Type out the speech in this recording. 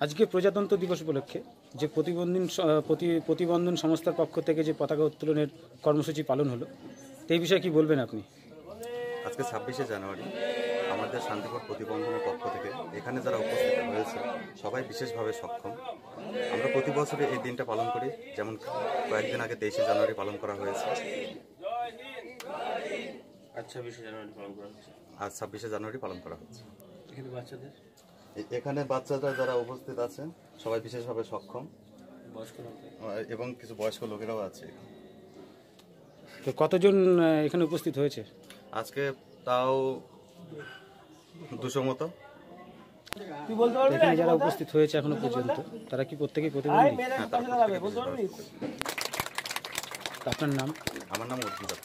আজকে প্রজাতন্ত্র দিবস উপলক্ষে যে প্রতিবন্ধন স- প্রতি প্রতিবন্ধন সংস্থার পক্ষ থেকে যে পতাকা উত্তোলনের কর্মসূচি পালন হলো তো এই বিষয়ে কি বলবেন আপনি? আজকে ছাব্বিশে জানুয়ারি আমাদের শান্তিপুর প্রতিবন্ধনের পক্ষ থেকে এখানে যারা উপস্থিত হয়েছে সবাই বিশেষভাবে সক্ষম। আমরা প্রতি বছরে এই দিনটা পালন করি যেমন কয়েকদিন আগে তেইশে জানুয়ারি পালন করা হয়েছে। আচ্ছা বিশে জানুয়ারি পালন করা হচ্ছে। আর ছাব্বিশে জানুয়ারি পালন করা হচ্ছে। এখানে বাচ্চাদের? এখানে বাচ্চারা যারা উপস্থিত আছেন সবাই বিশেষভাবে সক্ষম। এবং কিছু বয়স্ক লোকেরাও আছে তো কতজন এখানে উপস্থিত হয়েছে? আজকে তাও দুশো মতো। এখানে যারা উপস্থিত হয়েছে এখনও পর্যন্ত তারা কি প্রত্যেকেই প্রতিবন্ধী? হ্যাঁ প্রত্যেকে সক্ষম। তো আপনার নাম? আমার নাম অর্জুন দত্ত